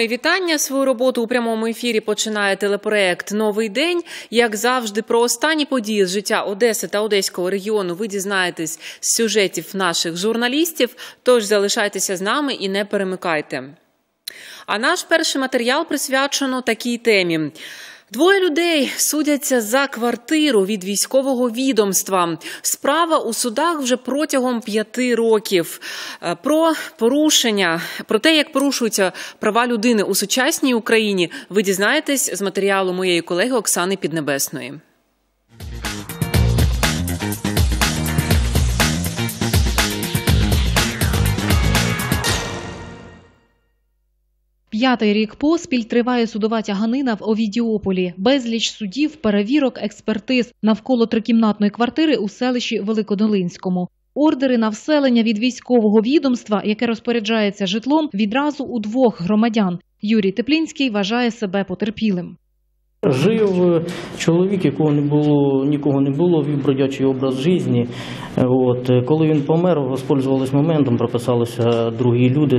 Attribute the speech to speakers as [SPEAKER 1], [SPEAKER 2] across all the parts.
[SPEAKER 1] Мої вітання. Свою роботу у прямому ефірі починає телепроект Новий день. Як завжди, про останні події з життя Одеси та Одеського регіону ви дізнаєтесь з сюжетів наших журналістів. Тож залишайтеся з нами і не перемикайте. А наш перший матеріал присвячено такій темі. Двоє людей судяться за квартиру від військового відомства. Справа у судах вже протягом п'яти років. Е, Про порушення, про те, як порушуються права людини у сучасній Україні, ви дізнаєтесь з матеріалу моєї колеги Оксани Піднебесної.
[SPEAKER 2] П'ятий рік поспіль триває судова тяганина в Овідіополі. Безліч судів, перевірок, експертиз навколо трикімнатної квартири у селищі Великодолинському. Ордери на вселення від військового відомства, яке розпоряджається житлом, відразу у двох громадян. Юрій Теплінський вважає себе потерпілим.
[SPEAKER 3] Жив е, чоловік, якого не було, нікого не було, вів бродячий образ житті. Е, От, е, коли він помер, воспользувались моментом, прописалися другі люди,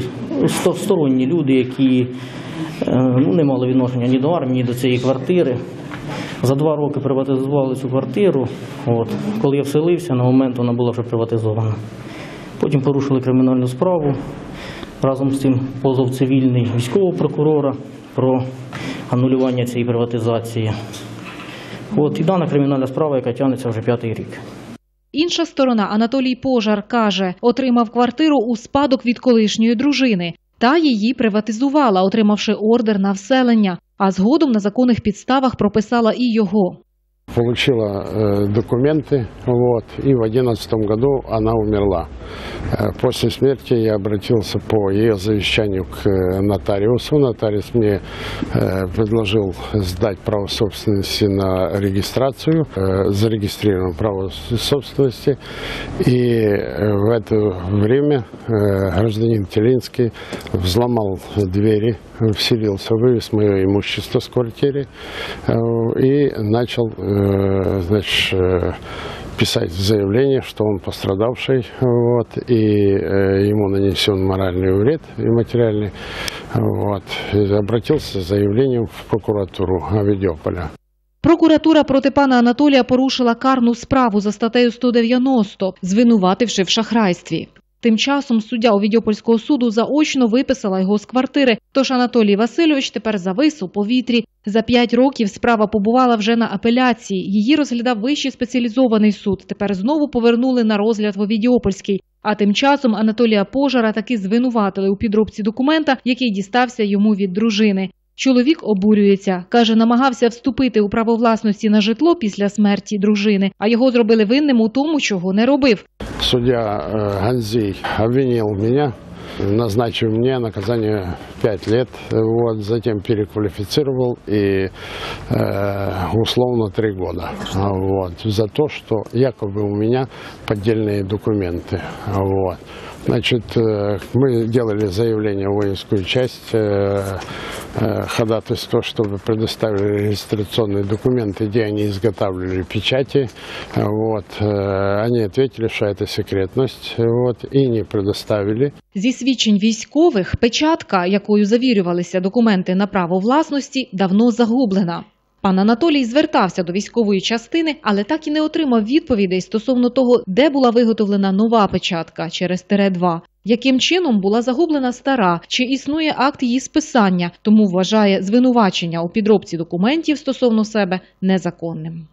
[SPEAKER 3] сторонні люди, які ну, не мали відношення ні до армії, ні до цієї квартири. За два роки приватизували цю квартиру. От. Коли я вселився, на момент вона була вже приватизована. Потім порушили кримінальну справу. Разом з цим позов цивільний військового прокурора про анулювання цієї приватизації. От і дана кримінальна справа, яка тягнеться вже п'ятий рік.
[SPEAKER 2] Інша сторона Анатолій Пожар каже, отримав квартиру у спадок від колишньої дружини. Та її приватизувала, отримавши ордер на вселення, а згодом на законних підставах прописала і його.
[SPEAKER 4] получила э, документы, вот, и в одиннадцатом году она умерла. Э, После смерти я обратился по ее завещанию к э, нотариусу. Нотариус мне э, предложил сдать право собственности на регистрацию, э, зарегистрировано право с- собственности. И э, в это время э, гражданин Телинский взломал двери, вселился, вывез мое имущество с квартиры э, и начал э, значит, э, писать заявление, что он пострадавший, вот, и э, ему нанесен моральный вред и материальный. Вот, и обратился с заявлением в прокуратуру Авидиополя.
[SPEAKER 2] Прокуратура проти пана Анатолія порушила карну справу за статтею 190, звинувативши в шахрайстві. Тим часом суддя Овідьопольського суду заочно виписала його з квартири. Тож Анатолій Васильович тепер завис у повітрі. За п'ять років справа побувала вже на апеляції. Її розглядав вищий спеціалізований суд. Тепер знову повернули на розгляд в Овідіопольський. А тим часом Анатолія Пожара таки звинуватили у підробці документа, який дістався йому від дружини. Чоловік обурюється, каже, намагався вступити у право власності на житло після смерті дружини, а його зробили винним у тому, чого не робив.
[SPEAKER 4] Судья э, Ганзей обвинил меня, назначив мне наказание 5 лет, вот, затем переквалифицировал и э, условно 3 года вот, за то, что якобы у меня поддельные документы. Вот. Значит, э, мы делали заявление в воинскую часть, э, э, ходатайство, чтобы предоставили регистрационные документы, где они изготавливали печати. Вот. э, Они ответили, что это секретность, вот, и не предоставили.
[SPEAKER 2] Зі свідчень військових печатка, якою завірювалися документи на право власності, давно загублена. Пан Анатолій звертався до військової частини, але так і не отримав відповідей стосовно того, де була виготовлена нова печатка через тире 2 яким чином була загублена стара, чи існує акт її списання, тому вважає звинувачення у підробці документів стосовно себе незаконним.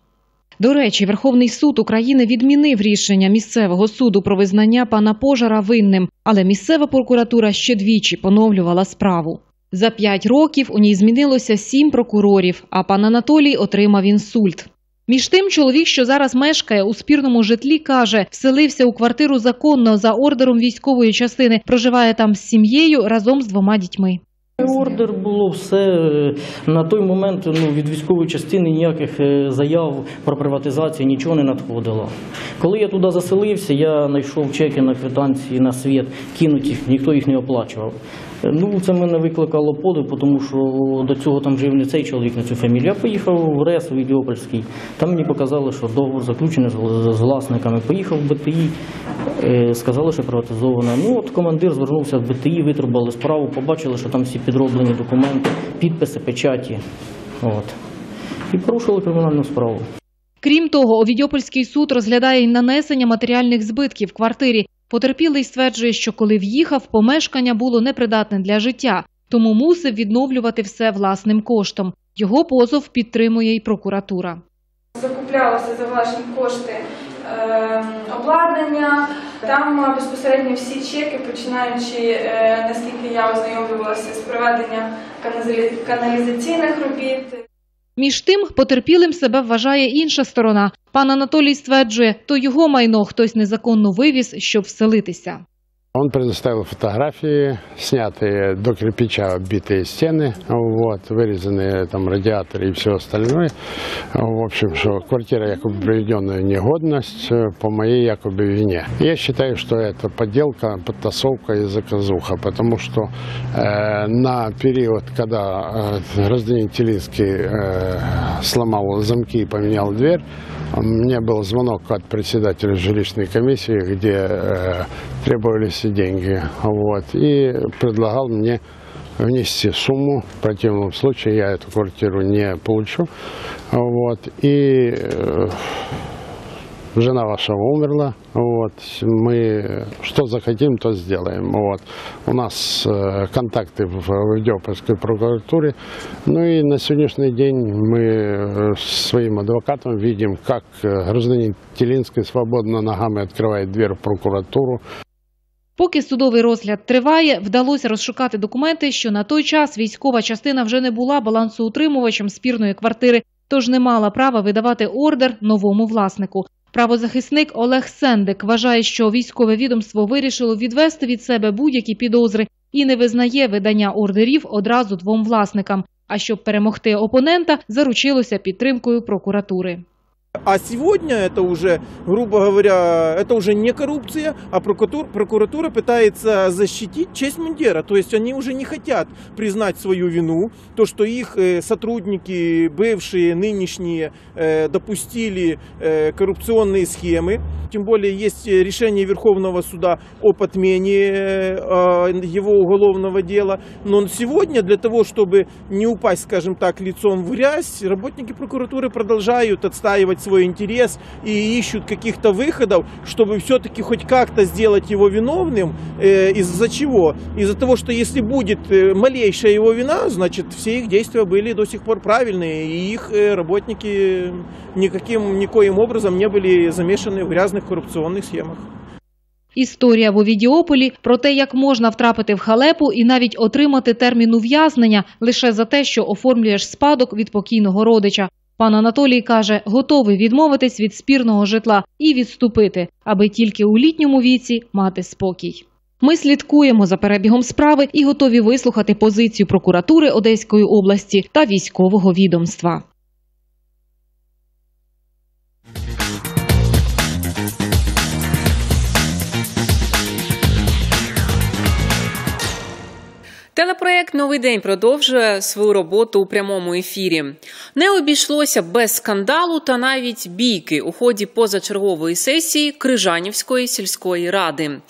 [SPEAKER 2] До речі, Верховний суд України відмінив рішення місцевого суду про визнання пана Пожара винним, але місцева прокуратура ще двічі поновлювала справу. За п'ять років у ній змінилося сім прокурорів, а пан Анатолій отримав інсульт. Між тим, чоловік, що зараз мешкає у спірному житлі, каже, вселився у квартиру законно за ордером військової частини, проживає там з сім'єю разом з двома дітьми.
[SPEAKER 3] Ордер було все е, на той момент. Ну від військової частини ніяких е, заяв про приватизацію нічого не надходило. Коли я туди заселився, я знайшов чеки на квитанції на світ, кинуті, ніхто їх не оплачував. Е, Ну, це мене викликало подив, тому що до цього там жив не цей чоловік на цю фамілію. Я поїхав в РЕС у Відіопольський. Там мені показали, що договор заключений з, власниками. Поїхав в БТІ, е, сказали, що приватизовано. Ну от командир звернувся в БТІ, витрубали справу, побачили, що там всі підроблені документи, підписи, печаті. От. І порушили кримінальну справу.
[SPEAKER 2] Крім того, Овідьопольський суд розглядає й нанесення матеріальних збитків квартирі. Потерпілий стверджує, що коли в'їхав, помешкання було непридатне для життя, тому мусив відновлювати все власним коштом. Його позов підтримує й прокуратура.
[SPEAKER 5] закуплялося за власні кошти е, обладнання. Там безпосередньо всі чеки, починаючи, е, наскільки я ознайомлювалася з проведення каналізаційних робіт.
[SPEAKER 2] Між тим, потерпілим себе вважає інша сторона. Пан Анатолій стверджує, то його майно хтось незаконно вивіз, щоб вселитися.
[SPEAKER 4] Он предоставил фотографии, снятые до кирпича оббитые стены, вот, вырезанные там радиаторы и все остальное. В общем, что квартира якобы приведенная негодность э, по моей якобы вине. Я считаю, что это подделка, подтасовка и заказуха, потому что э, на период, когда э, гражданин Телинский э, сломал замки и поменял дверь, мне был звонок от председателя жилищной комиссии, где э, требовались деньги. Вот, и предлагал мне внести сумму. В противном случае я эту квартиру не получу. Вот, и э, жена ваша умерла. Вот, мы что захотим, то сделаем. Вот. У нас э, контакты в Авдеопольской прокуратуре. Ну и на сегодняшний день мы э, с своим адвокатом видим, как гражданин Телинский свободно ногами открывает дверь в прокуратуру.
[SPEAKER 2] Поки судовий розгляд триває, вдалося розшукати документи, що на той час військова частина вже не була балансоутримувачем спірної квартири, тож не мала права видавати ордер новому власнику. Правозахисник Олег Сендик вважає, що військове відомство вирішило відвести від себе будь-які підозри і не визнає видання ордерів одразу двом власникам. А щоб перемогти опонента, заручилося підтримкою прокуратури.
[SPEAKER 6] А сегодня это уже, грубо говоря, это уже не коррупция, а прокуратура, прокуратура пытается защитить честь Мундера. То есть они уже не хотят признать свою вину, то, что их э, сотрудники, бывшие, нынешние, э, допустили э, коррупционные схемы. Тем более есть э, решение Верховного суда об отмене э, его уголовного дела. Но сегодня для того, чтобы не упасть, скажем так, лицом в грязь, работники прокуратуры продолжают отстаивать свой интерес и ищут каких-то выходов, чтобы все-таки хоть как-то сделать его виновным. Э, из-за чего? Из-за того, что если будет э, малейшая его вина, значит все их действия были до сих пор правильные, и их э, работники никаким, никоим образом не были замешаны в грязных коррупционных схемах.
[SPEAKER 2] Історія в Овідіополі про те, як можна втрапити в халепу і навіть отримати термін ув'язнення лише за те, що оформлюєш спадок від покійного родича. Пан Анатолій каже, готовий відмовитись від спірного житла і відступити, аби тільки у літньому віці мати спокій. Ми слідкуємо за перебігом справи і готові вислухати позицію прокуратури Одеської області та військового відомства.
[SPEAKER 1] Телепроект Новий день продовжує свою роботу у прямому ефірі. Не обійшлося без скандалу та навіть бійки у ході позачергової сесії Крижанівської сільської ради.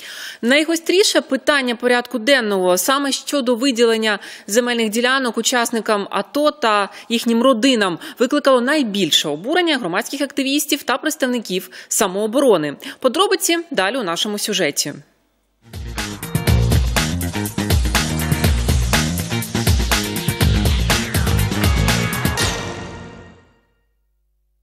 [SPEAKER 1] Найгостріше питання порядку денного саме щодо виділення земельних ділянок учасникам АТО та їхнім родинам викликало найбільше обурення громадських активістів та представників самооборони. Подробиці далі у нашому сюжеті.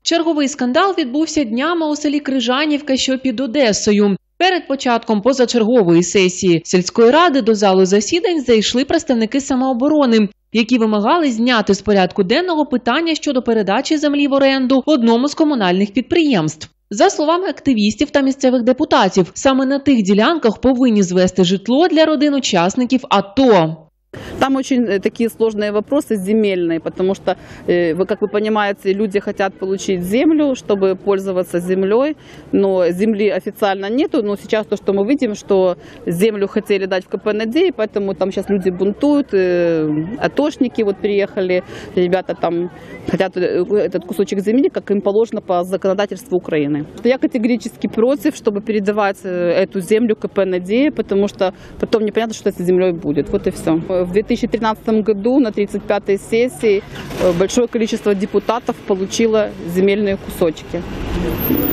[SPEAKER 1] Черговий скандал відбувся днями у селі Крижанівка, що під Одесою. Перед початком позачергової сесії сільської ради до залу засідань зайшли представники самооборони, які вимагали зняти з порядку денного питання щодо передачі землі в оренду одному з комунальних підприємств. За словами активістів та місцевих депутатів, саме на тих ділянках повинні звести житло для родин учасників АТО.
[SPEAKER 7] Там очень э, такие сложные вопросы земельные, потому что, э, как вы понимаете, люди хотят получить землю, чтобы пользоваться землей, но земли официально нету. Но сейчас то, что мы видим, что землю хотели дать в КПНД, и поэтому там сейчас люди бунтуют, э, атошники вот приехали, ребята там хотят этот кусочек земли, как им положено по законодательству Украины. Я категорически против, чтобы передавать эту землю КПНД, потому что потом непонятно, что с этой землей будет. Вот и все. В 2013 году на 35-й сессии э, большое количество депутатов получило земельные кусочки.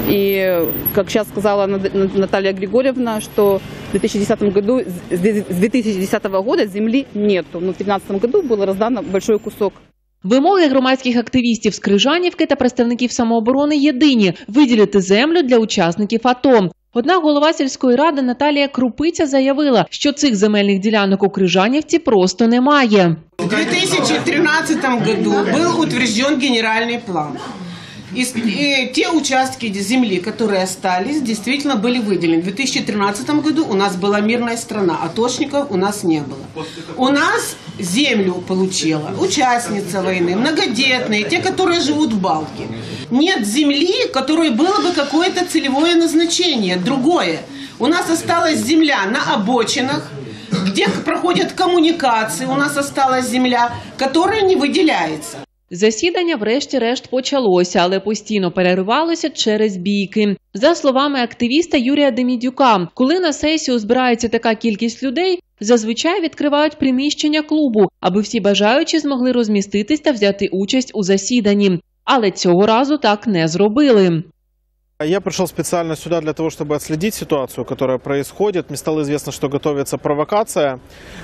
[SPEAKER 7] И, как сейчас сказала Над- Наталья Григорьевна, что в 2010 году, с 2010 года земли нету, но в 2013 году было раздано большой кусок.
[SPEAKER 1] Вимоги громадських активістів з Крижанівки та представників самооборони єдині виділити землю для учасників АТО. Однак голова сільської ради Наталія Крупиця заявила, що цих земельних ділянок у Крижанівці просто немає.
[SPEAKER 8] У 2013 році був утверджений генеральний план. И, и те участки земли, которые остались, действительно были выделены. В 2013 году у нас была мирная страна, а точников у нас не было. У нас землю получила участница войны, многодетные, те, которые живут в Балке. Нет земли, которой было бы какое-то целевое назначение, другое. У нас осталась земля на обочинах, где проходят коммуникации, у нас осталась земля, которая не выделяется.
[SPEAKER 1] Засідання врешті-решт почалося, але постійно перервалося через бійки. За словами активіста Юрія Демідюка, коли на сесію збирається така кількість людей, зазвичай відкривають приміщення клубу, аби всі бажаючі змогли розміститись та взяти участь у засіданні. Але цього разу так не зробили.
[SPEAKER 9] Я пришел специально сюда для того, чтобы отследить ситуацию, которая происходит. Мне стало известно, что готовится провокация.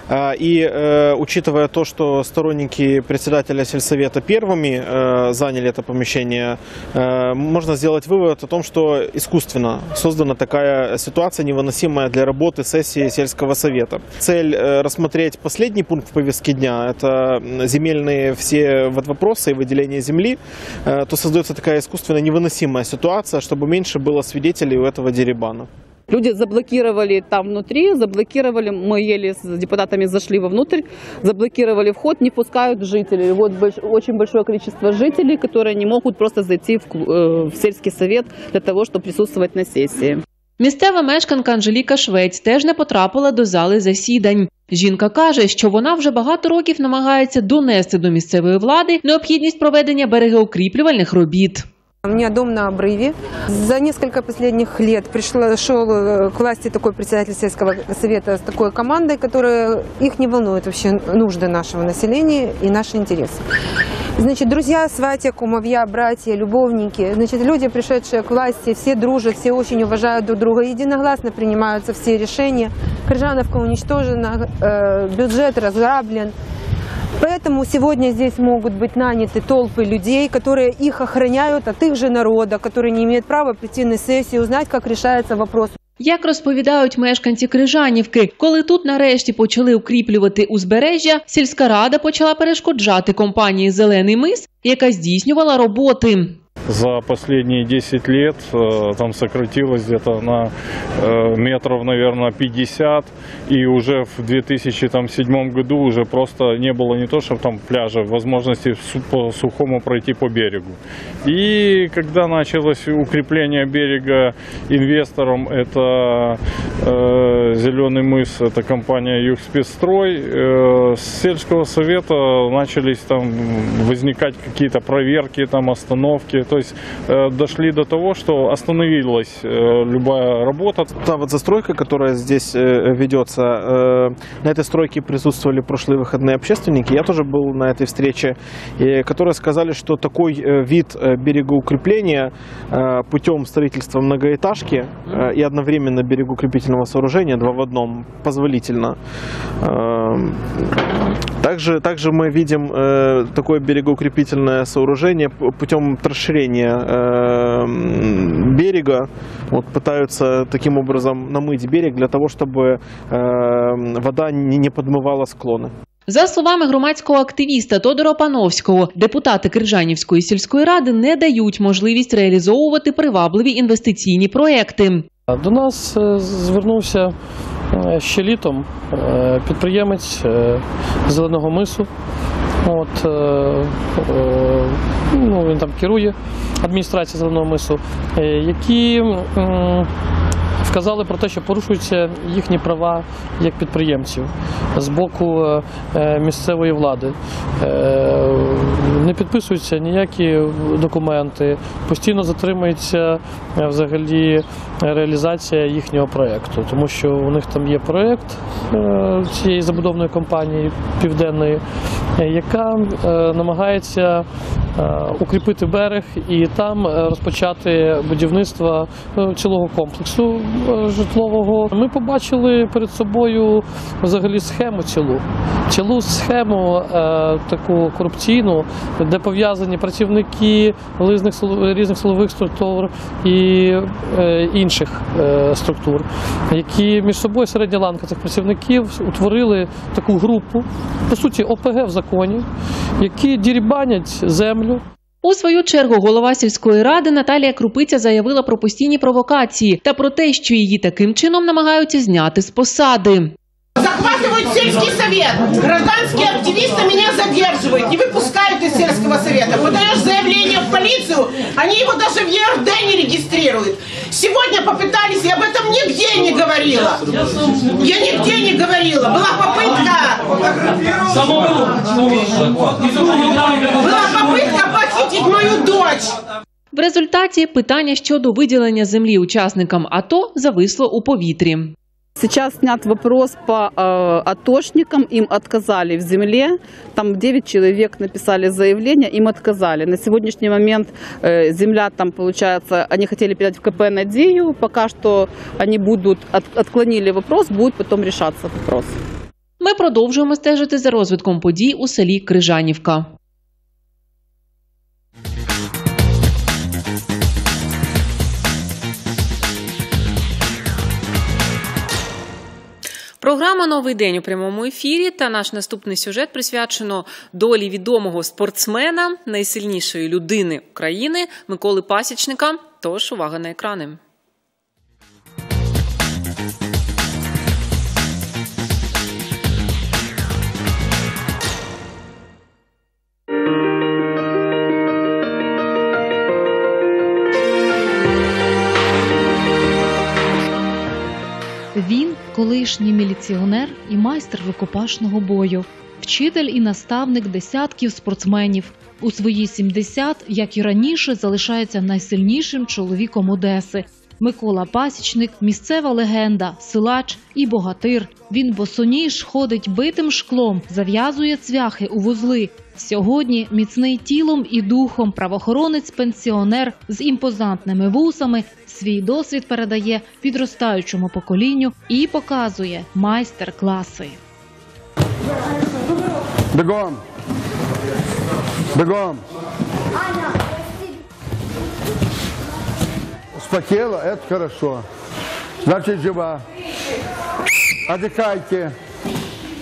[SPEAKER 9] Э, И э, учитывая то, что сторонники председателя сельсовета первыми э, заняли это помещение, э, можно сделать вывод о том, что искусственно создана такая ситуация, невыносимая для работы сессии сельского совета. Цель рассмотреть последний пункт в повестке дня – это земельные все вопросы и выделение земли, то создается такая искусственно невыносимая ситуация, чтобы меньше было свидетелей у этого деребана.
[SPEAKER 7] Люди заблокировали там внутри, заблокировали, мы еле с депутатами зашли вовнутрь, заблокировали вход, не пускают жителей. Вот больш- очень большое количество жителей, которые не могут просто зайти в, клу- э, в сельский совет для того, чтобы присутствовать на сессии.
[SPEAKER 1] Місцева мешканка Анжеліка Швець теж не потрапила до зали засідань. Жінка каже, що вона вже багато років намагається донести до місцевої влади необхідність проведення берегоукріплювальних робіт.
[SPEAKER 10] У меня дом на обрыве. За несколько последних лет пришел э, к власти такой председатель сельского совета с такой командой, которая их не волнует вообще нужды нашего населения и наши интересы. Значит, друзья, сватья, кумовья, братья, любовники, значит, люди, пришедшие к власти, все дружат, все очень уважают друг друга, единогласно принимаются все решения. Крыжановка уничтожена, э, бюджет разграблен. Поэтому сегодня здесь могут быть наняты толпы людей, которые их охраняют от их же народа, которые не имеют права прийти на сессию, узнать, как решается вопрос.
[SPEAKER 1] Як розповідають мешканці Крижанівки, коли тут нарешті почали укріплювати узбережжя, сільська рада почала перешкоджати компанії Зелений мис, яка здійснювала роботи.
[SPEAKER 11] За последние 10 лет э, там сократилось где-то на э, метров, наверное, 50. И уже в 2007 году уже просто не было не то, чтобы там пляжа, возможности по сухому пройти по берегу. И когда началось укрепление берега инвестором, это э, Зеленый мыс, это компания Югспецстрой, э, с сельского совета начались там возникать какие-то проверки, там остановки. То есть э, дошли до того, что остановилась э, любая работа.
[SPEAKER 9] Та вот застройка, которая здесь э, ведется, на этой стройке присутствовали прошлые выходные общественники. Я тоже был на этой встрече, и, которые сказали, что такой вид берегоукрепления путем строительства многоэтажки и одновременно берегоукрепительного сооружения два в одном позволительно. Э, Также, также мы видим такое берегоукрепительное сооружение путем расширения э, м, берега. Вот пытаются таким образом намыть берег для того, чтобы э, вода не, не подмывала склоны.
[SPEAKER 1] За словами громадського активіста Тодора Пановського, депутати Крижанівської сільської ради не дають можливість реалізовувати привабливі інвестиційні проекти.
[SPEAKER 12] До нас е, звернувся е, ще літом е, підприємець е, Зеленого мису. От, е, е, ну, він там керує адміністрація Зеленого мису, е, які вказали про те, що порушуються їхні права як підприємців з боку е, місцевої влади. Е, Не підписуються ніякі документи, постійно затримується е, взагалі реалізація їхнього проєкту, тому що у них там є проєкт е, цієї забудовної компанії південної, е, яка е, намагається е, укріпити берег і там е, розпочати будівництво е, цілого комплексу е, житлового. Ми побачили перед собою взагалі схему цілу. Цілу схему е, таку корупційну, де пов'язані працівники різних, різних силових структур і е, інших е, структур, які між собою середня ланка цих працівників утворили таку групу, по суті, ОПГ в законі, які дірібанять землю.
[SPEAKER 1] У свою чергу голова сільської ради Наталія Крупиця заявила про постійні провокації та про те, що її таким чином намагаються зняти з посади.
[SPEAKER 8] Захватывают сельский совет. Гражданские активисты меня задерживают, не выпускают из сельского совета. Подаешь заявление в полицию, они его даже в ЕРД не регистрируют. Сегодня попытались, я об этом нигде не говорила. Я нигде не говорила. Была попытка... Была попытка похитить мою дочь.
[SPEAKER 1] В результаті питання щодо виділення землі учасникам АТО зависло у повітрі.
[SPEAKER 7] Сейчас снят вопрос по э, атошникам, им отказали в земле, там 9 человек написали заявление, им отказали. На сегодняшний момент э, земля там, получается, они хотели передать в КП «Надею», пока что они будут, от- отклонили вопрос, будет потом решаться вопрос.
[SPEAKER 1] Ми продовжуємо стежити за розвитком подій у селі Крижанівка. Програма Новий день у прямому ефірі та наш наступний сюжет присвячено долі відомого спортсмена, найсильнішої людини України Миколи Пасічника. Тож увага на екрани.
[SPEAKER 2] Колишній міліціонер і майстер рукопашного бою, вчитель і наставник десятків спортсменів. У свої 70, як і раніше, залишається найсильнішим чоловіком Одеси. Микола Пасічник місцева легенда, силач і богатир. Він босоніж ходить битим шклом, зав'язує цвяхи у вузли. Сьогодні міцний тілом і духом правоохоронець-пенсіонер з імпозантними вусами свій досвід передає підростаючому поколінню і показує майстер-класи.
[SPEAKER 13] Бегом! Бегом! Успокоила, это хорошо. Значит, жива. Отдыхайте.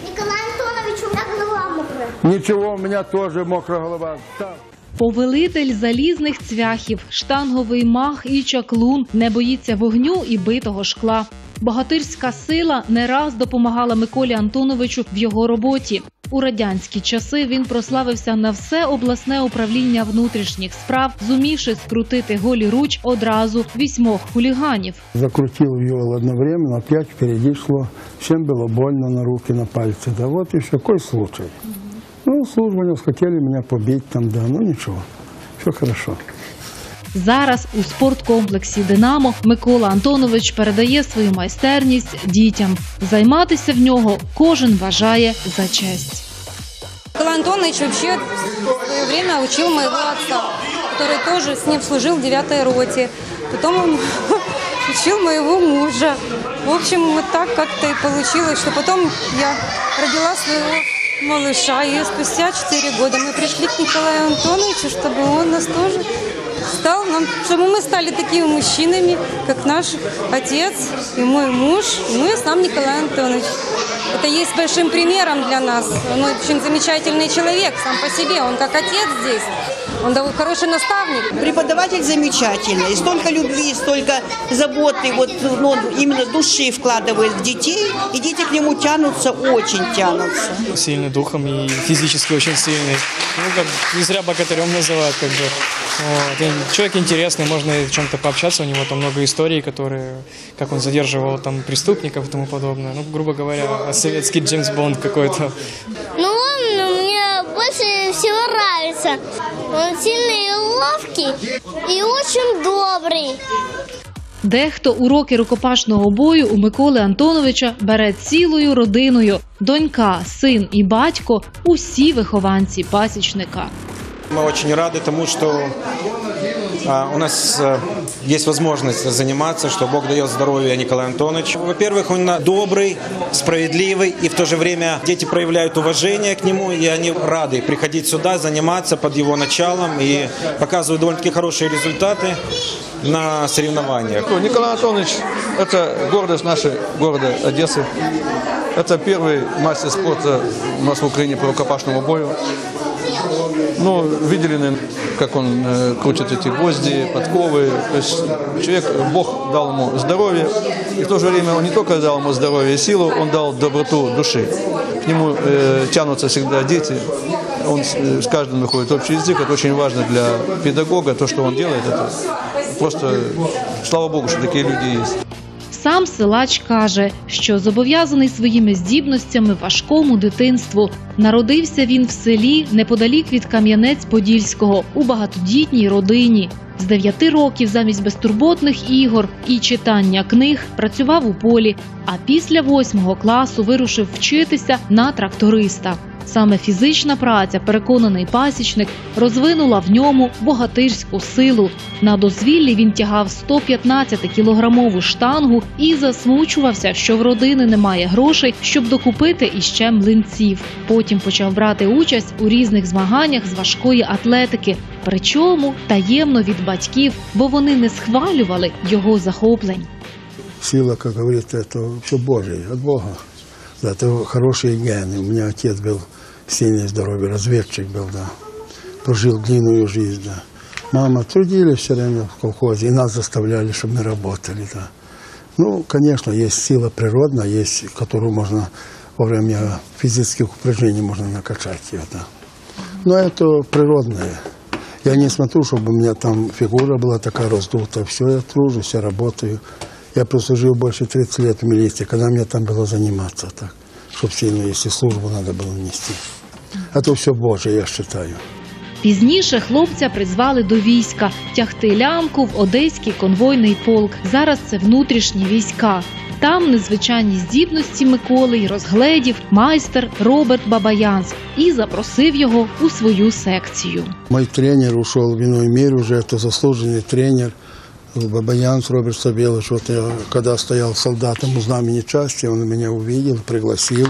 [SPEAKER 14] Николай Антонович, у меня голова мокрая.
[SPEAKER 13] Ничего, у меня тоже мокрая голова. Так.
[SPEAKER 2] Повелитель залізних цвяхів, штанговий мах і чаклун не боїться вогню і битого шкла. Богатирська сила не раз допомагала Миколі Антоновичу в його роботі. У радянські часи він прославився на все обласне управління внутрішніх справ, зумівши скрутити голі руч одразу вісьмох хуліганів.
[SPEAKER 13] Закрутил виол одновременно, опять впереди шло. Всем было больно на руки, на пальцы. Да вот еще какой случай. Ну, службу не хотели меня побить там, да, ну ничего, все хорошо.
[SPEAKER 2] Зараз у спорткомплексі Динамо Микола Антонович передає свою майстерність дітям. Займатися в нього кожен вважає за честь.
[SPEAKER 15] Николай Антонович вообще в свое время учил моего отца, который тоже с ним служил в 9 роте. Потом он учил моего мужа. В общем, вот так как-то и получилось, что потом я родила своего малыша, и спустя 4 года мы пришли к Николаю Антоновичу, чтобы он нас тоже стал нам, чтобы мы стали такими мужчинами, как наш отец и мой муж, и сам Николай Антонович. Это есть большим примером для нас. Он очень замечательный человек сам по себе, он как отец здесь. Он довольно хороший наставник.
[SPEAKER 16] Преподаватель замечательный. И столько любви, столько заботы, вот, ну, именно души вкладывает в детей, и дети к нему тянутся, очень тянутся.
[SPEAKER 17] Сильный духом и физически очень сильный. Ну, как не зря богатырем называют, как бы. Вот. И человек интересный, можно о чем-то пообщаться, у него там много историй, которые, как он задерживал там преступников и тому подобное. Ну, грубо говоря, советский Джеймс Бонд какой-то.
[SPEAKER 14] Ну, больше всего нравится. Он сильный и ловкий и очень добрый.
[SPEAKER 2] Дехто уроки рукопашного бою у Миколи Антоновича бере цілою родиною. Донька, син і батько усі вихованці пасічника.
[SPEAKER 18] Мы очень рады тому, что а, У нас а, есть возможность заниматься, что Бог дает здоровье Николаю Антоновичу. Во-первых, он добрый, справедливый, и в то же время дети проявляют уважение к нему, и они рады приходить сюда, заниматься под его началом, и показывают довольно-таки хорошие результаты на соревнованиях.
[SPEAKER 19] Ну, Николай Антонович – это гордость нашей города Одессы. Это первый мастер спорта у нас в Украине по рукопашному бою. Ну, видели, наверное, как он э, крутит эти гвозди, подковы. То есть человек, Бог дал ему здоровье, и в то же время он не только дал ему здоровье и силу, он дал доброту души. К нему э, тянутся всегда дети, он с, э, с каждым находит общий язык, это очень важно для педагога, то, что он делает, это просто, слава Богу, что такие люди есть.
[SPEAKER 2] Сам силач каже, що зобов'язаний своїми здібностями важкому дитинству. Народився він в селі неподалік від Кам'янець-Подільського у багатодітній родині. З дев'яти років замість безтурботних ігор і читання книг працював у полі. А після восьмого класу вирушив вчитися на тракториста. Саме фізична праця, переконаний пасічник, розвинула в ньому богатирську силу. На дозвіллі він тягав 115-кілограмову штангу і засмучувався, що в родини немає грошей, щоб докупити іще млинців. Потім почав брати участь у різних змаганнях з важкої атлетики, причому таємно від батьків, бо вони не схвалювали його захоплень.
[SPEAKER 13] Сила, как говорится, это все Божие, от Бога. Да, это хорошие гены. У меня отец был сильный, здоровый, разведчик был, да. Прожил длинную жизнь, да. Мама трудились все время в колхозе, и нас заставляли, чтобы мы работали, да. Ну, конечно, есть сила природная, есть, которую можно во время физических упражнений можно накачать ее, да. Но это природное. Я не смотрю, чтобы у меня там фигура была такая раздутая. Все, я тружусь, я работаю. Я прослужил больше 30 лет в милиции, когда мне там было заниматься так, чтобы сильно, если службу надо было нести. Это все Боже, я считаю.
[SPEAKER 2] Пізніше хлопця призвали до війська тягти лямку в одеський конвойний полк. Зараз це внутрішні війська. Там незвичайні здібності Миколи й розгледів майстер Роберт Бабаянс і запросив його у свою секцію.
[SPEAKER 13] Мой тренер ушел в иной мир уже, это заслуженный тренер Бабаянс Роберт Сабелович. Вот я, когда стоял солдатом у знамени части, он меня увидел, пригласил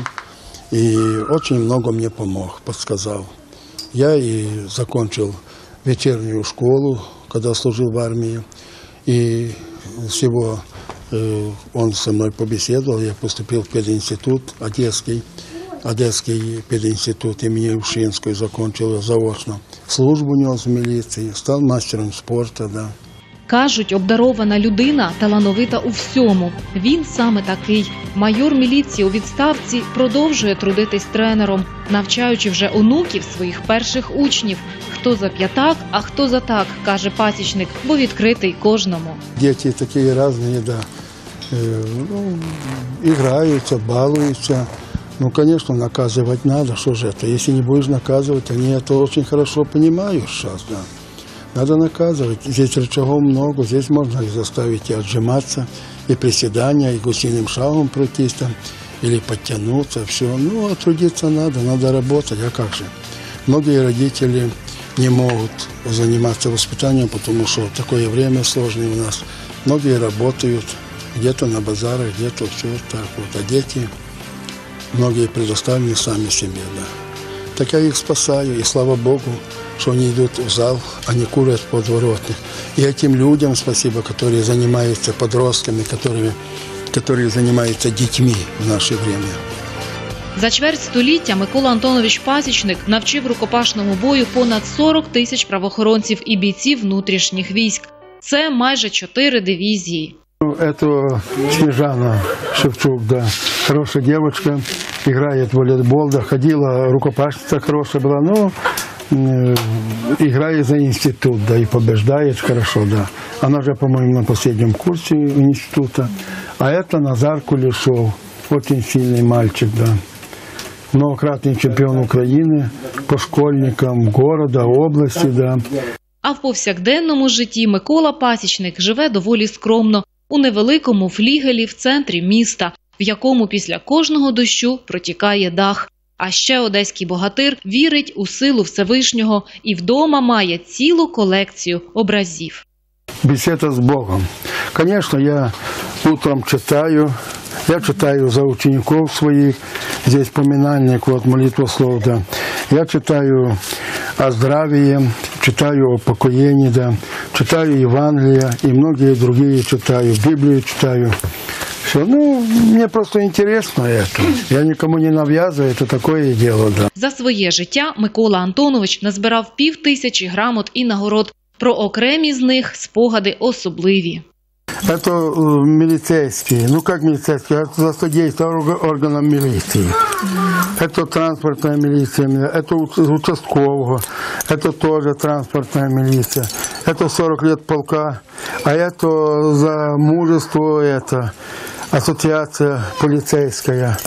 [SPEAKER 13] и очень много мне помог, подсказал. Я и закончил вечернюю школу, когда служил в армии. И всего э, он со мной побеседовал, я поступил в пединститут Одесский, Одесский пединститут имени Ушинскую, закончил заочно. Службу нес в милиции, стал мастером спорта.
[SPEAKER 2] Кажуть, обдарована людина талановита у всьому. Він саме такий. Майор міліції у відставці продовжує трудитись тренером, навчаючи вже онуків своїх перших учнів. Хто за п'ятак, а хто за так, каже пасічник, бо відкритий кожному.
[SPEAKER 13] Дети такие разные, да. Э, ну, играются, балуются. Ну, конечно, наказывать надо, что же это. Если не будешь наказывать, они это очень хорошо понимают сейчас, да. Надо наказывать. Здесь рычагов много, здесь можно заставить и отжиматься, и приседания, и гусиным шагом пройтись там, или подтянуться, все. Ну, а трудиться надо, надо работать, а как же? Многие родители не могут заниматься воспитанием, потому что такое время сложное у нас. Многие работают где-то на базарах, где-то все так вот. А дети, многие предоставлены сами себе, да. Так я их спасаю, и слава Богу, что они идут в зал, а не курят в подворотнях. И этим людям спасибо, которые занимаются подростками, которые, которые занимаются детьми в наше время.
[SPEAKER 2] За чверть століття Микола Антонович Пасічник навчив рукопашному бою понад 40 тисяч правоохоронців і бійців внутрішніх військ. Це майже чотири дивізії.
[SPEAKER 13] Ну, Это Снежана Шевчук, да. Хорошая девочка, играет в волейбол, да, ходила, рукопашница хорошая была, но э, играет за институт, да, и побеждает хорошо, да. Она же, по-моему, на последнем курсе института. А это Назар Кулешов, очень сильный мальчик, да. Многократный чемпион Украины по школьникам города, области, да.
[SPEAKER 2] А в повсякденному житті Микола Пасічник живе доволі скромно у невеликому флігелі в центрі міста, в якому після кожного дощу протікає дах. А ще одеський богатир вірить у силу Всевишнього і вдома має цілу колекцію образів.
[SPEAKER 13] беседа с Богом. Конечно, я утром читаю, я читаю за учеников своих, здесь поминальник, вот молитвослов, да. Я читаю о здравии, читаю о покоении, да, читаю Евангелие и многие другие читаю, Библию читаю. Все, ну, мне просто интересно это. Я никому не навязываю, это такое дело, да.
[SPEAKER 2] За своє життя Микола Антонович назбирав пів тисячі грамот і нагород. Про окремі з них спогади особливі.
[SPEAKER 13] Это э, милицейские, ну как милицейские, это за содействие орга- органам милиции. Это транспортная милиция, это у- участкового, это тоже транспортная милиция. Это 40 лет полка, а это за мужество, это ассоциация полицейская.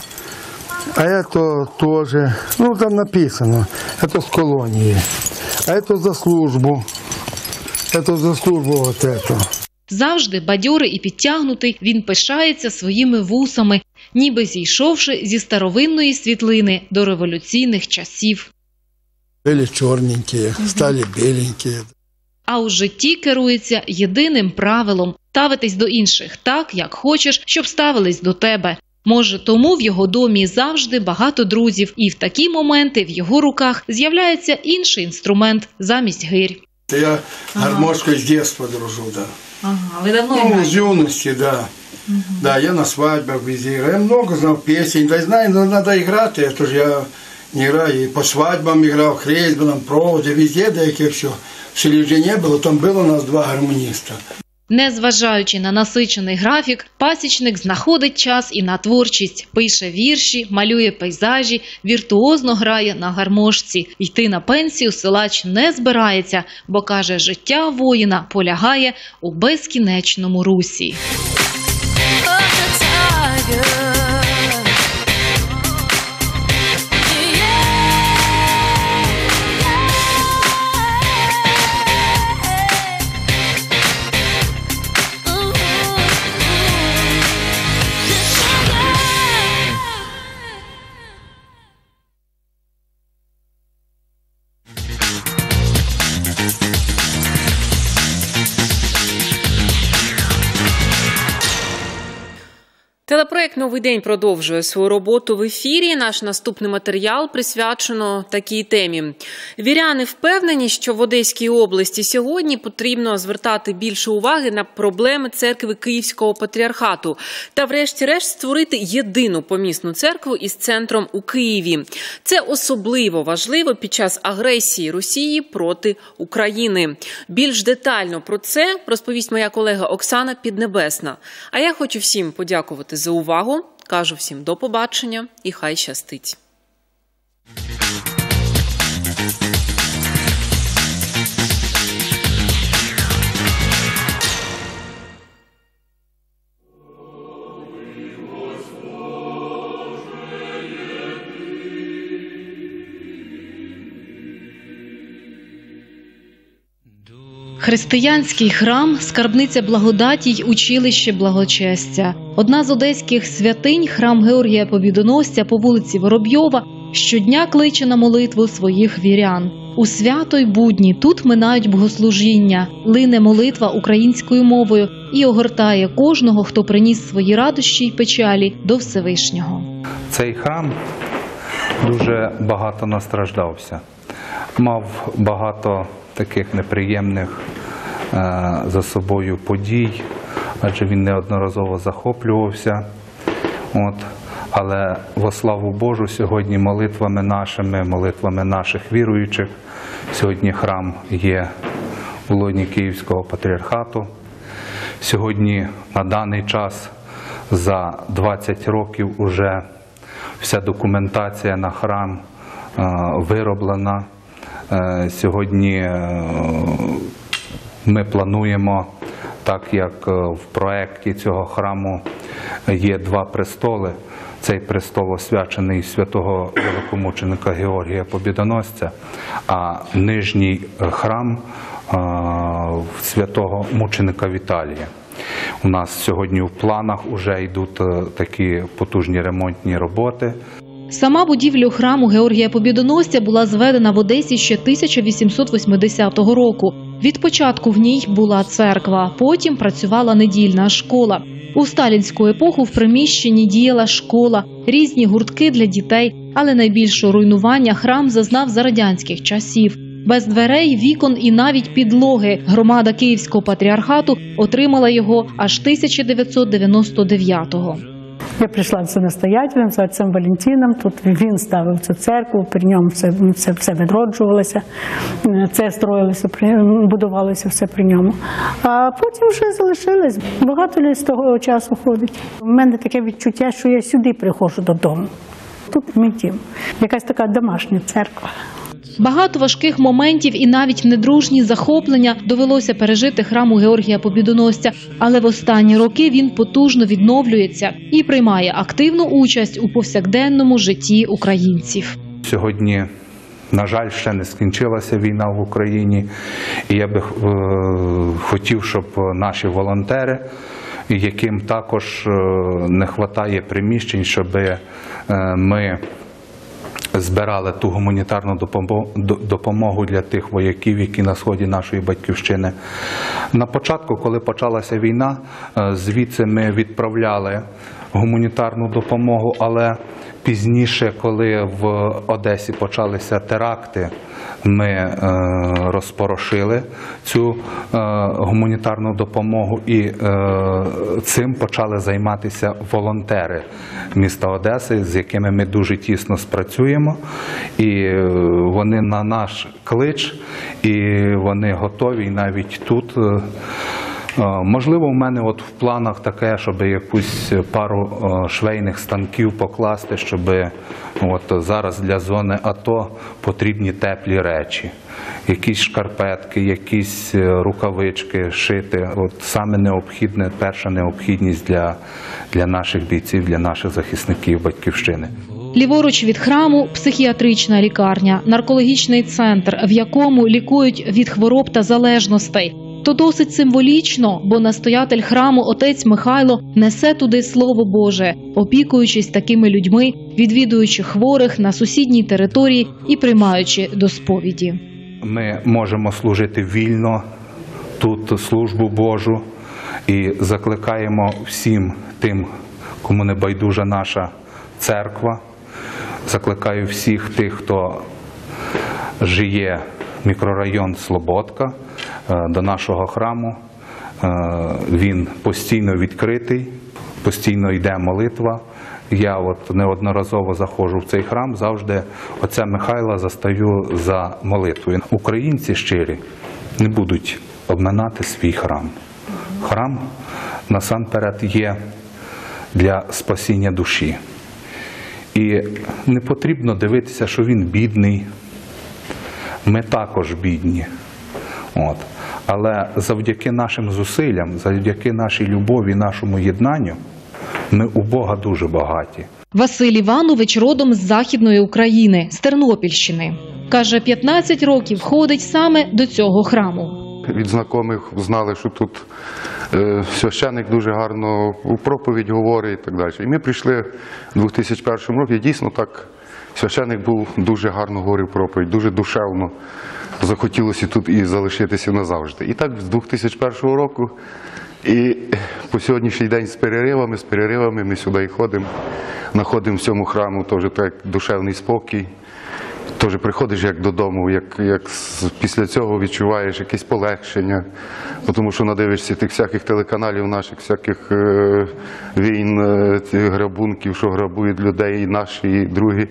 [SPEAKER 13] А это тоже, ну там написано, это с колонии. А это за службу. Это за службу вот это.
[SPEAKER 2] Завжди бадьорий і підтягнутий, він пишається своїми вусами, ніби зійшовши зі старовинної світлини до революційних часів.
[SPEAKER 13] Были черненькие, стали беленькие.
[SPEAKER 2] А у житті керується єдиним правилом ставитись до інших так, як хочеш, щоб ставились до тебе. Може, тому в його домі завжди багато друзів, і в такі моменти в його руках з'являється інший інструмент замість гирь.
[SPEAKER 13] Я гармошкой с детства дружу, да.
[SPEAKER 2] Ага, ви давно
[SPEAKER 13] Ну, с юности, да. Да, я на свадьбах везде играю. Я много знал песен. Да, знаю, но надо играть. Это же я не играю. И по свадьбам играл, хрельбаном, проводе, везде, да, як все. В селі вже не було, там було у нас два гармоніста.
[SPEAKER 2] Незважаючи на насичений графік, пасічник знаходить час і на творчість, пише вірші, малює пейзажі, віртуозно грає на гармошці. Йти на пенсію силач не збирається, бо каже, життя воїна полягає у безкінечному русі.
[SPEAKER 1] Телепроект Новий день продовжує свою роботу в ефірі. Наш наступний матеріал присвячено такій темі. Віряни впевнені, що в Одеській області сьогодні потрібно звертати більше уваги на проблеми церкви Київського патріархату та, врешті-решт, створити єдину помісну церкву із центром у Києві. Це особливо важливо під час агресії Росії проти України. Більш детально про це розповість моя колега Оксана Піднебесна. А я хочу всім подякувати за увагу. Кажу всім до побачення і хай щастить.
[SPEAKER 2] Християнський храм, скарбниця благодаті й училище благочестя. Одна з одеських святинь, храм Георгія Побідоносця по вулиці Воробйова, щодня кличе на молитву своїх вірян. У свято й будні тут минають богослужіння, лине молитва українською мовою і огортає кожного, хто приніс свої радощі й печалі до Всевишнього.
[SPEAKER 20] Цей храм дуже багато настраждався, мав багато таких неприємних за собою подій, адже він неодноразово захоплювався. От. Але во славу Божу сьогодні молитвами нашими, молитвами наших віруючих, сьогодні храм є у лоні Київського патріархату. Сьогодні на даний час за 20 років уже вся документація на храм е, вироблена. Е, Сьогодні е, ми плануємо, так як е, в проєкті цього храму є два престоли. Цей престол освячений святого великомученика Георгія Побідоносця, а нижній храм е, святого мученика Віталія. У нас сьогодні в планах вже йдуть е, такі потужні ремонтні роботи.
[SPEAKER 2] Сама будівля храму Георгія Побідоносця була зведена в Одесі ще 1880 року. Від початку в ній була церква, потім працювала недільна школа. У сталінську епоху в приміщенні діяла школа, різні гуртки для дітей, але найбільшого руйнування храм зазнав за радянських часів. Без дверей, вікон і навіть підлоги громада Київського патріархату отримала його аж 1999-го.
[SPEAKER 21] Я прийшла за настоятелем, за отцем Валентином. Тут він ставив цю церкву, при ньому все, все, все відроджувалося, це строїлося, будувалося все при ньому. А потім вже залишилось. Багато людей з того часу ходить. У мене таке відчуття, що я сюди приходжу додому. Тут мій дім. Якась така домашня церква.
[SPEAKER 2] Багато важких моментів і навіть недружні захоплення довелося пережити храму Георгія Побідоносця, але в останні роки він потужно відновлюється і приймає активну участь у повсякденному житті українців.
[SPEAKER 20] Сьогодні, на жаль, ще не скінчилася війна в Україні, і я би е, хотів, щоб наші волонтери, яким також е, не вистачає приміщень, щоб е, ми збирали ту гуманітарну допомо- допомогу для тих вояків, які на сході нашої батьківщини. На початку, коли почалася війна, е, звідси ми відправляли гуманітарну допомогу, але пізніше, коли в Одесі почалися теракти, ми е, розпорошили цю е, гуманітарну допомогу, і е, цим почали займатися волонтери міста Одеси, з якими ми дуже тісно спрацюємо. І вони на наш клич, і вони готові і навіть тут. Е, Можливо, в мене от в планах таке, щоб якусь пару е, швейних станків покласти, щоб от зараз для зони АТО потрібні теплі речі, якісь шкарпетки, якісь е, рукавички шити. От саме необхідне, перша необхідність для, для наших бійців, для наших захисників батьківщини.
[SPEAKER 2] Ліворуч від храму психіатрична лікарня, наркологічний центр, в якому лікують від хвороб та залежностей. То досить символічно, бо настоятель храму отець Михайло несе туди слово Боже, опікуючись такими людьми, відвідуючи хворих на сусідній території і приймаючи до сповіді.
[SPEAKER 20] Ми можемо служити вільно тут службу Божу і закликаємо всім тим, кому не байдужа наша церква. Закликаю всіх тих, хто жиє мікрорайон Слободка до нашого храму. Е, Він постійно відкритий, постійно йде молитва. Я от неодноразово заходжу в цей храм, завжди отця Михайла застаю за молитвою. Українці щирі не будуть обминати свій храм. Храм насамперед є для спасіння душі. І не потрібно дивитися, що він бідний. Ми також бідні. От. Але завдяки нашим зусиллям, завдяки нашій любові, нашому єднанню, ми у Бога дуже багаті.
[SPEAKER 2] Василь Іванович родом з Західної України, з Тернопільщини. Каже, 15 років ходить саме до цього храму.
[SPEAKER 22] Від знайомих знали, що тут е, священник дуже гарно у проповідь говорить і так далі. І ми прийшли у 2001 році, і дійсно так священник був дуже гарно говорив проповідь, дуже душевно. Захотілося тут і залишитися назавжди. І так з 2001 року і по сьогоднішній день з переривами, з переривами ми сюди і ходимо, знаходимо в цьому храму теж так душевний спокій. теж приходиш як додому, як, як після цього відчуваєш якесь полегшення, тому що надивишся тих всяких телеканалів наших, всяких е, війн, е, грабунків, що грабують людей, і наші, і другі.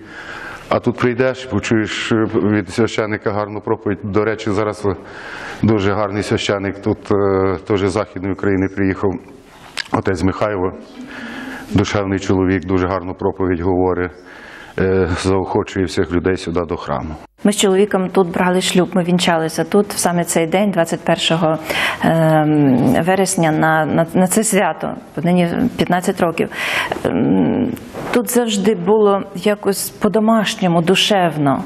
[SPEAKER 22] А тут прийдеш, почуєш е, від священника гарну проповідь. До речі, зараз дуже гарний священик тут е, теж з Західної України приїхав. Отець Михайло, душевний чоловік, дуже гарну проповідь говорить, е, заохочує всіх людей сюди до храму.
[SPEAKER 23] Ми з чоловіком тут брали шлюб, ми вінчалися тут саме цей день, 21 ем, вересня, на, на, на це свято, нині 15 років. Ем, Тут завжди було якось по-домашньому, душевно.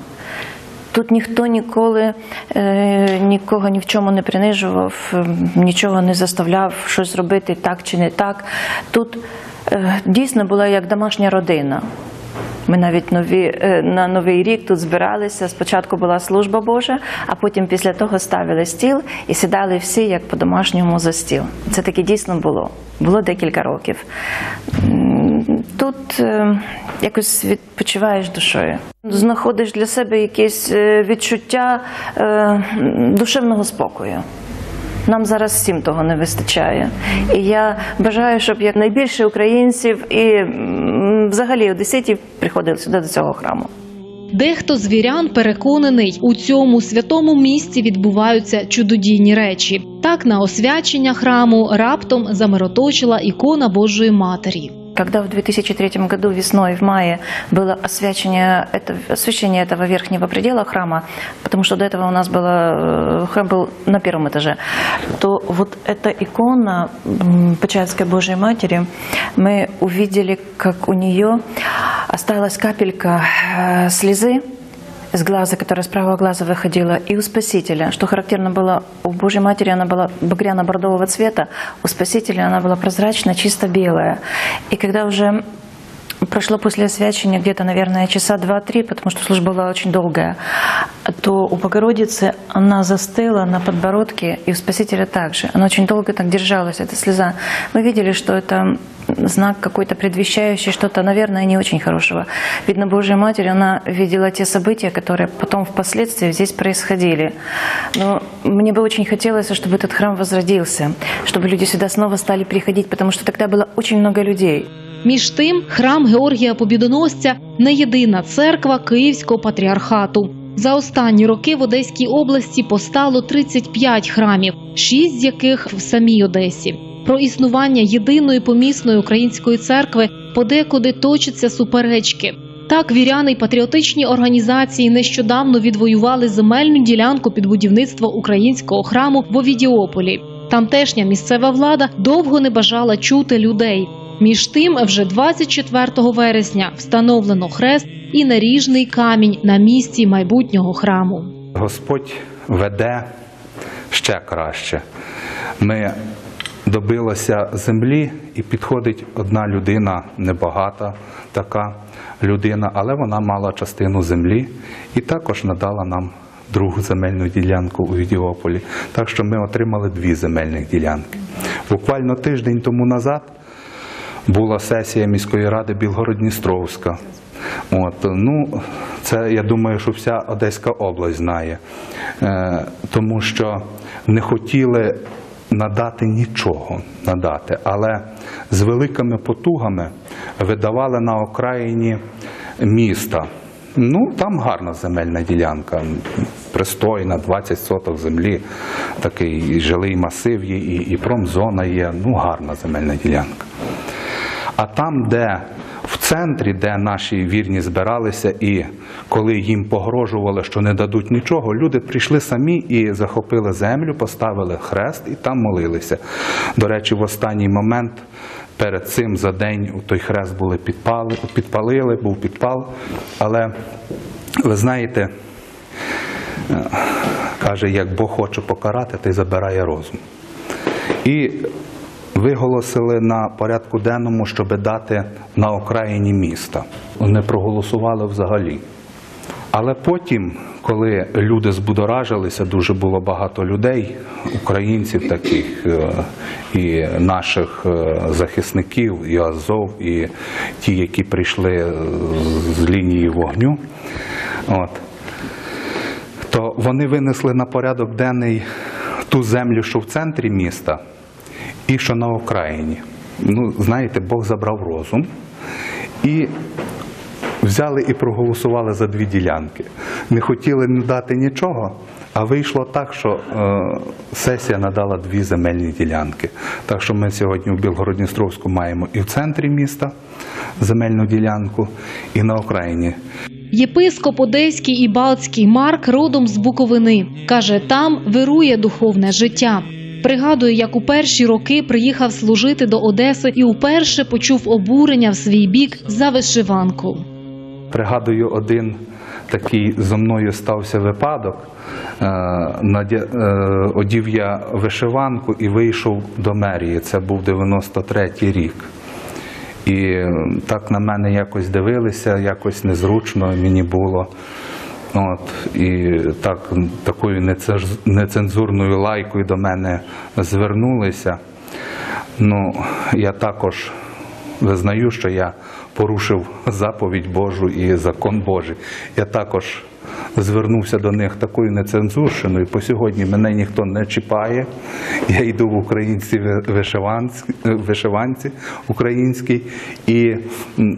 [SPEAKER 23] Тут ніхто ніколи е, нікого ні в чому не принижував, ем, нічого не заставляв щось робити так чи не так. Тут е, дійсно була як домашня родина. Ми навіть нові, е, на Новий рік тут збиралися. Спочатку була служба Божа, а потім після того ставили стіл і сідали всі як по-домашньому за стіл. Це таки дійсно було. Було декілька років. Тут е, якось відпочиваєш душою. Знаходиш для себе якесь е, відчуття душевного спокою. Нам зараз всім того не вистачає. І я бажаю, щоб якнайбільше українців і взагалі одеситів приходили сюди до цього храму.
[SPEAKER 2] Дехто з вірян переконаний, у цьому святому місці відбуваються чудодійні речі. Так на освячення храму раптом замироточила ікона Божої Матері.
[SPEAKER 23] Когда в 2003 году весной, в мае, было освящение, это, освящение этого верхнего предела храма, потому что до этого у нас было, э, храм был на первом этаже, то вот эта икона Почаевской Божьей Матери, мы увидели, как у нее осталась капелька э, слезы, с глаза, которая с правого глаза выходила, и у Спасителя. Что характерно было, у Божьей Матери она была багряно-бордового цвета, у Спасителя она была прозрачно, чисто белая. И когда уже прошло после освячения где-то, наверное, часа два-три, потому что служба была очень долгая, то у Богородицы она застыла на подбородке, и у Спасителя также. Она очень долго так держалась, эта слеза. Мы видели, что это знак какой-то предвещающий что-то, наверное, не очень хорошего. Видно, Божья Матерь, она видела те события, которые потом впоследствии здесь происходили. Но мне бы очень хотелось, чтобы этот храм возродился, чтобы люди сюда снова стали приходить, потому что тогда было очень много людей.
[SPEAKER 2] Між тим, храм Георгія Побідоносця не єдина церква Київського патріархату. За останні роки в Одеській області постало 35 храмів, шість з яких в самій Одесі. Про існування єдиної помісної української церкви подекуди точаться суперечки. Так, віряни й патріотичні організації нещодавно відвоювали земельну ділянку під будівництво українського храму в Овідіополі. Тамтешня місцева влада довго не бажала чути людей. Між тим, вже 24 вересня встановлено хрест і наріжний камінь на місці майбутнього храму.
[SPEAKER 20] Господь веде ще краще. Ми добилися землі, і підходить одна людина, небагата така людина, але вона мала частину землі і також надала нам другу земельну ділянку у Відіополі. Так що ми отримали дві земельних ділянки. Буквально тиждень тому назад була сесія міської ради Білгород-Дністровська. От, ну, це я думаю, що вся Одеська область знає, е, тому що не хотіли надати нічого, надати, але з великими потугами видавали на окраїні міста. Ну, там гарна земельна ділянка, пристойна, 20 соток землі, такий жилий масив є, і, і промзона є, ну гарна земельна ділянка. А там, де в центрі, де наші вірні збиралися, і коли їм погрожували, що не дадуть нічого, люди прийшли самі і захопили землю, поставили хрест і там молилися. До речі, в останній момент перед цим за день той хрест були підпали, підпалили, був підпал. Але ви знаєте, е, каже, як Бог хоче покарати, той забирає розум. І виголосили на порядку денному, щоб дати на окраїні міста. Не проголосували взагалі. Але потім, коли люди збудоражилися, дуже було багато людей, українців таких, е, і наших е, захисників, і Азов, і ті, які прийшли е, з лінії вогню. От. вони винесли на порядок денний ту землю, що в центрі міста, і що на окраїні. Ну, знаєте, Бог забрав розум і взяли і проголосували за дві ділянки. Не хотіли не дати нічого, а вийшло так, що е, сесія надала дві земельні ділянки. Так що ми сьогодні в Білгородністровську маємо і в центрі міста земельну ділянку, і на окраїні.
[SPEAKER 2] Єпископ Одеський і Балтський Марк родом з Буковини. Каже, там вирує духовне життя. Пригадує, як у перші роки приїхав служити до Одеси і уперше почув обурення в свій бік за вишиванку.
[SPEAKER 20] Пригадую, один такий зо мною стався випадок. Е, е, Одів я вишиванку і вийшов до мерії. Це був 93-й рік. І так на мене якось дивилися, якось незручно мені було. От, і так, такою неценз- нецензурною лайкою до мене звернулися. Ну, я також визнаю, що я порушив заповідь Божу і закон Божий. Я також звернувся до них такою нецензурщиною. По сьогодні мене ніхто не чіпає. Я йду в вишиванці, вишиванці українській. І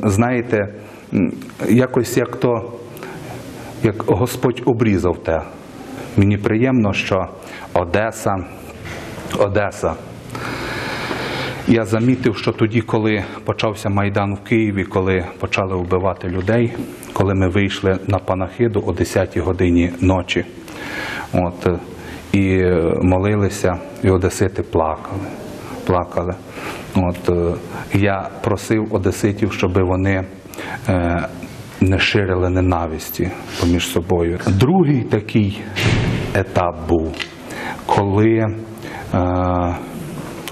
[SPEAKER 20] знаєте, якось як то як Господь обрізав те. Мені приємно, що Одеса, Одеса. Я замітив, що тоді, коли почався Майдан в Києві, коли почали вбивати людей, коли ми вийшли на панахиду о 10-й годині ночі, от, і молилися, і одесити плакали. плакали. От, е, я просив одеситів, щоб вони е, не ширили ненависті поміж собою. Другий такий етап був, коли е,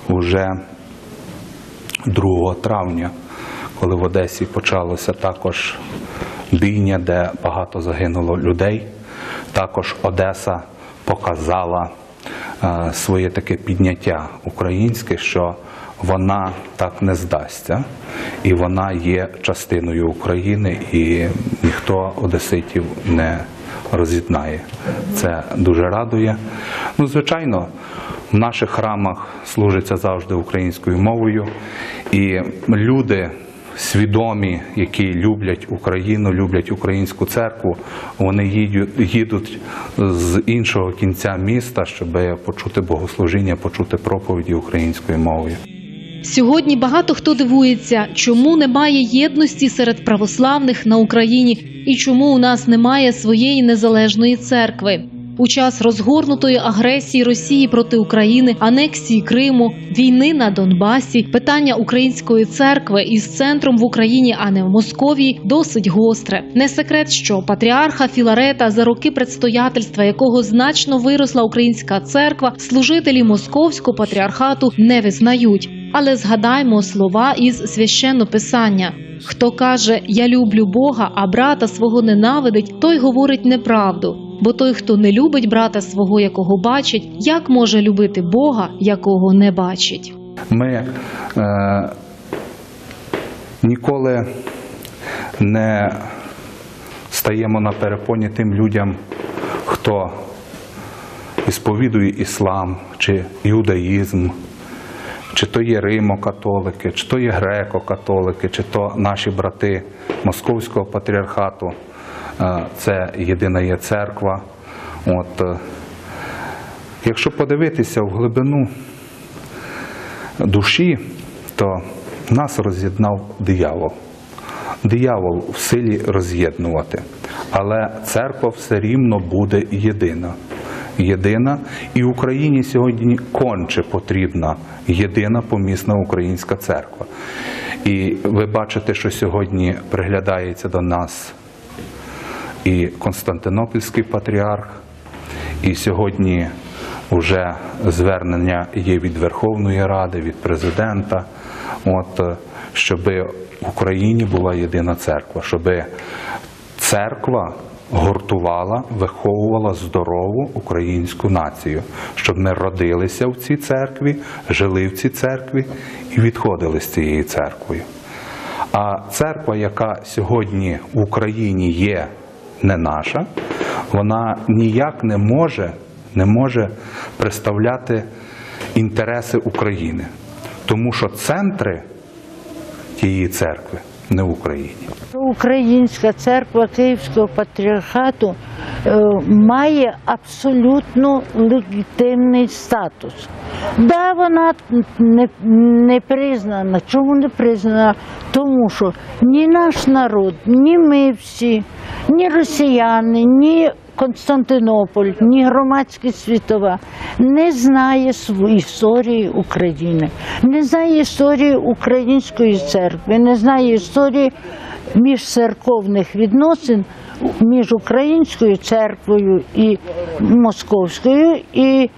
[SPEAKER 20] уже 2 травня, коли в Одесі почалося також бійня, де багато загинуло людей. Також Одеса показала е, своє таке підняття українське, що вона так не здасться, і вона є частиною України, і ніхто одеситів не роз'єднає. Це дуже радує. Ну, звичайно, в наших храмах служиться завжди українською мовою, і люди свідомі, які люблять Україну, люблять українську церкву, вони їдуть, з іншого кінця міста, щоб почути богослужіння, почути проповіді українською мовою.
[SPEAKER 2] Сьогодні багато хто дивується, чому немає єдності серед православних на Україні і чому у нас немає своєї незалежної церкви. У час розгорнутої агресії Росії проти України, анексії Криму, війни на Донбасі, питання української церкви із центром в Україні, а не в Московії, досить гостре. Не секрет, що патріарха Філарета, за роки предстоятельства якого значно виросла українська церква, служителі московського патріархату не визнають. Але згадаймо слова із священнописання. Хто каже Я люблю Бога, а брата свого ненавидить, той говорить неправду. Бо той, хто не любить брата свого, якого бачить, як може любити Бога, якого не бачить?
[SPEAKER 20] Ми е, ніколи не стаємо на перепоні тим людям, хто ісповідує іслам чи юдаїзм, чи то є Римо-католики, чи то є греко-католики, чи то наші брати Московського патріархату. Е, Це єдина є церква. От, е, якщо подивитися в глибину душі, то нас роз'єднав диявол. Диявол в силі роз'єднувати, але церква все рівно буде єдина. Єдина і Україні сьогодні конче потрібна єдина помісна українська церква. І ви бачите, що сьогодні приглядається до нас і Константинопольський патріарх, і сьогодні вже звернення є від Верховної Ради, від президента, от, щоб в Україні була єдина церква, щоб церква гуртувала, виховувала здорову українську націю, щоб ми родилися в цій церкві, жили в цій церкві і відходили з цією церквою. А церква, яка сьогодні в Україні є не наша, вона ніяк не може, не може представляти інтереси України. Тому що центри тієї церкви не в Україні.
[SPEAKER 24] Українська церква Київського патріархату е, має абсолютно легітимний статус. Да, вона не, не признана. Чому не признана? Тому що ні наш народ, ні ми всі, ні росіяни, ні Константинополь, ні громадськість світова не знає свої історії України, не знає історії української церкви, не знає історії міжцерковних відносин між українською церквою і московською, і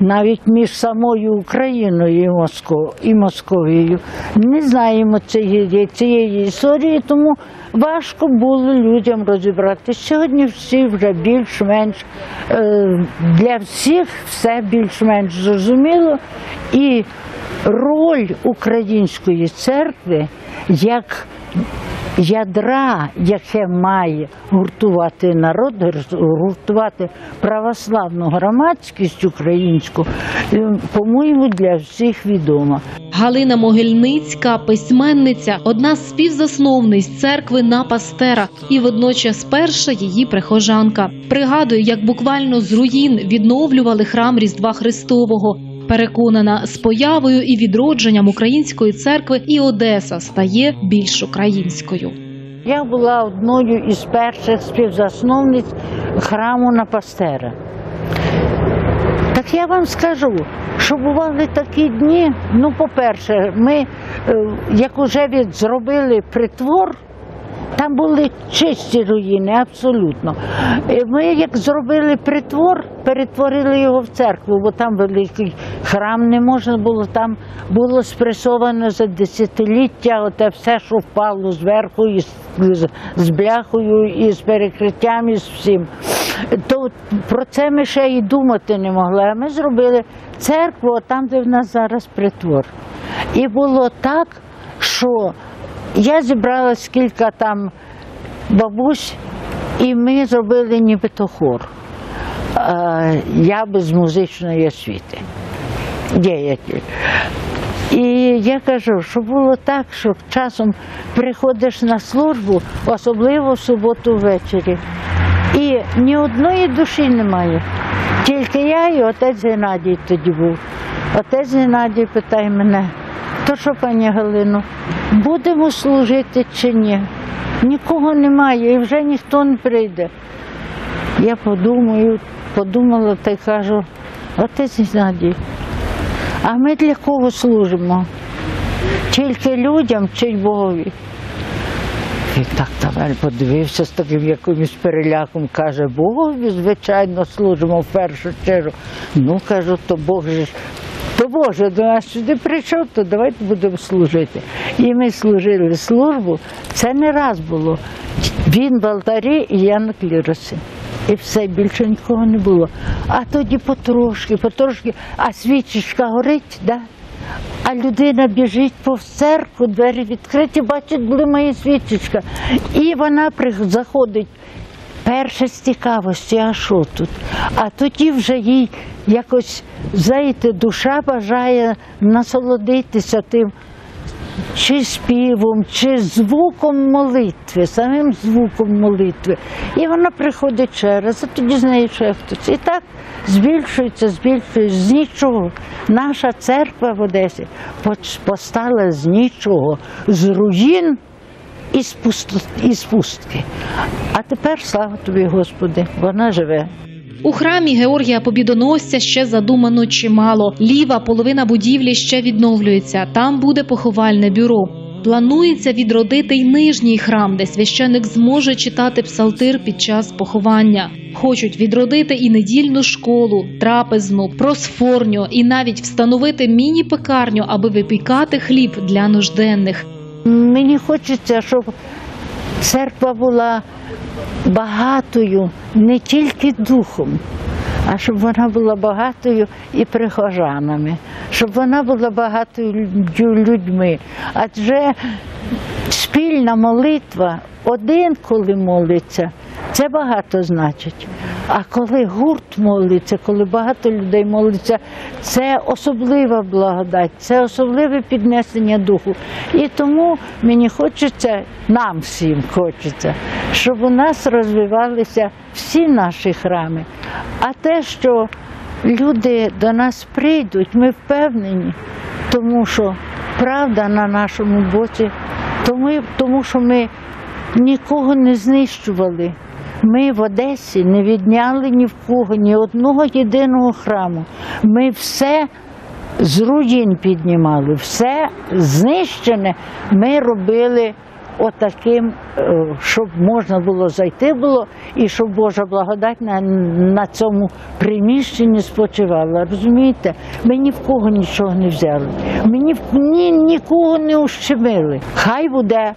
[SPEAKER 24] навіть між самою Україною і Моско- і Московією. Не знаємо цієї, цієї історії, тому важко було людям розібрати. Сьогодні всі вже більш-менш е, для всіх все більш-менш зрозуміло. І роль української церкви як ядра, яке має гуртувати народ, гуртувати православну громадськість українську, е, по-моєму, для всіх відома.
[SPEAKER 2] Галина Могильницька, письменниця, одна з співзасновниць церкви на Пастера і водночас перша її прихожанка. Пригадує, як буквально з руїн відновлювали храм Різдва Христового. Переконана, з появою і відродженням української церкви і Одеса стає більш українською.
[SPEAKER 24] Я була одною із перших співзасновниць храму на Пастера. Так я вам скажу, що бували такі дні. Ну, по-перше, ми, е, як уже зробили притвор, там були чисті руїни, абсолютно. Е, Ми, як зробили притвор, перетворили його в церкву, бо там великий храм не можна було, там було спресовано за десятиліття оте все, що впало зверху, і з, бляхою, і з перекриттям, і з всім. То про це ми ще і думати не могли. А ми зробили церкву там, де в нас зараз притвор. І було так, що я зібрала кілька там бабусь, і ми зробили нібито хор. Е, Я без музичної освіти. Деякі. І я кажу, що було так, що часом приходиш на службу, особливо в суботу ввечері, і ні одної душі немає. Тільки я і отець Геннадій тоді був. Отець Геннадій питає мене, то що, пані Галино, будемо служити чи ні? Нікого немає і вже ніхто не прийде. Я подумаю, подумала та й кажу, отець Геннадій, а ми для кого служимо? Тільки людям чи Богові? І так Тавель подивився з таким якимось переляком, каже, Богові, звичайно, служимо в першу чергу. Ну, кажу, то Бог же. То Боже до нас сюди прийшов, то давайте будемо служити. І ми служили службу. Це не раз було. Він в алтарі і я на кліросі. І все, більше нікого не було. А тоді потрошки, потрошки, а свічечка горить, да? а людина біжить по церкву, двері відкриті, бачить, блимає свічечка. І вона заходить перше з цікавості, а що тут? А тоді вже їй якось, знаєте, душа бажає насолодитися тим чи співом, чи звуком молитви, самим звуком молитви. І вона приходить ще раз, а тоді з нею ще хтось. І так збільшується, збільшується з нічого. Наша церква в Одесі постала з нічого, з руїн і з, пустки. А тепер, слава тобі, Господи, вона живе.
[SPEAKER 2] У храмі Георгія Побідоносця ще задумано чимало. Ліва половина будівлі ще відновлюється. Там буде поховальне бюро. Планується відродити й нижній храм, де священик зможе читати псалтир під час поховання. Хочуть відродити і недільну школу, трапезну, просфорню і навіть встановити міні-пекарню, аби випікати хліб для нужденних.
[SPEAKER 24] Мені хочеться, щоб церква була багатою не тільки духом, а щоб вона була багатою і прихожанами, щоб вона була багатою людьми. Адже спільна молитва, один, коли молиться, Це багато значить. А коли гурт молиться, коли багато людей молиться, це особлива благодать, це особливе піднесення духу. І тому мені хочеться, нам всім хочеться, щоб у нас розвивалися всі наші храми. А те, що люди до нас прийдуть, ми впевнені, тому що правда на нашому боці, тому, що ми нікого не знищували. Ми в Одесі не відняли ні в кого, ні одного єдиного храму. Ми все з руїн піднімали, все знищене ми робили отаким, е, щоб можна було зайти було і щоб Божа благодать на, на цьому приміщенні спочивала. Розумієте? Ми ні в кого нічого не взяли. Ми ні, ні, нікого не ущемили. Хай буде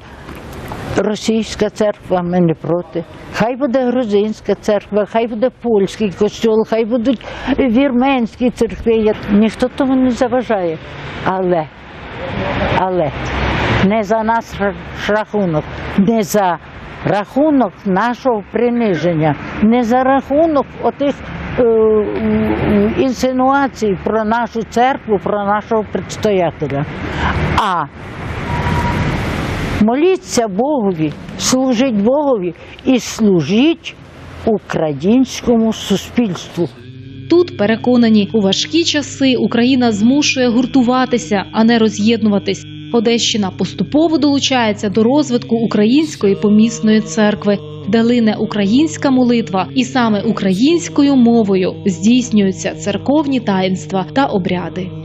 [SPEAKER 24] російська церква, ми не проти. Хай буде грузинська церква, хай буде польський костюл, хай будуть вірменські церкви. Ніхто тому не заважає. Але, але не за нас рахунок, не за рахунок нашого приниження, не за рахунок отих е, інсинуацій про нашу церкву, про нашого предстоятеля. А Моліться Богові, служіть Богові і служіть українському суспільству.
[SPEAKER 2] Тут переконані, у важкі часи Україна змушує гуртуватися, а не роз'єднуватись. Одещина поступово долучається до розвитку української помісної церкви, де лине українська молитва, і саме українською мовою здійснюються церковні таїнства та обряди.